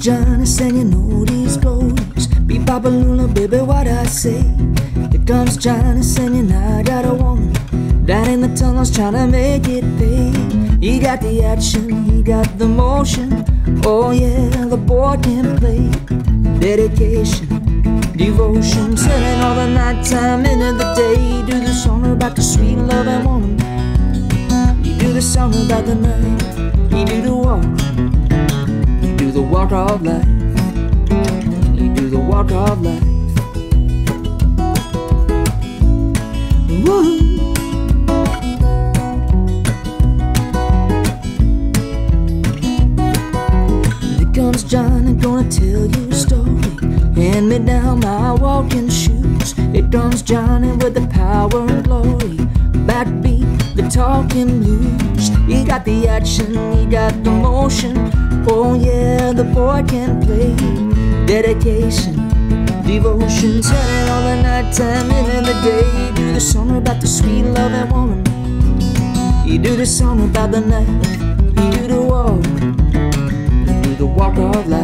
Johnny singing all these goes. Be Lula, baby, what I say. Here comes Johnny singing, I got a woman down in the tunnels trying to make it pay. He got the action, he got the motion. Oh yeah, the boy can play. Dedication, devotion, turning all the nighttime into the day. Do the song about the sweet love and woman. You do the song about the night. You do the walk walk of life. You do the walk of life. Woo. Here comes Johnny, gonna tell you a story. Hand me down my walking shoes. Here comes Johnny with the power and glory. Backbeat, the talking blues. He got the action, he got the motion. Oh yeah, the boy can play. Dedication, devotion, turning all the nighttime in the day. Do the song about the sweet love and woman. You do the song about the night. You do the walk. Of do the walk of life.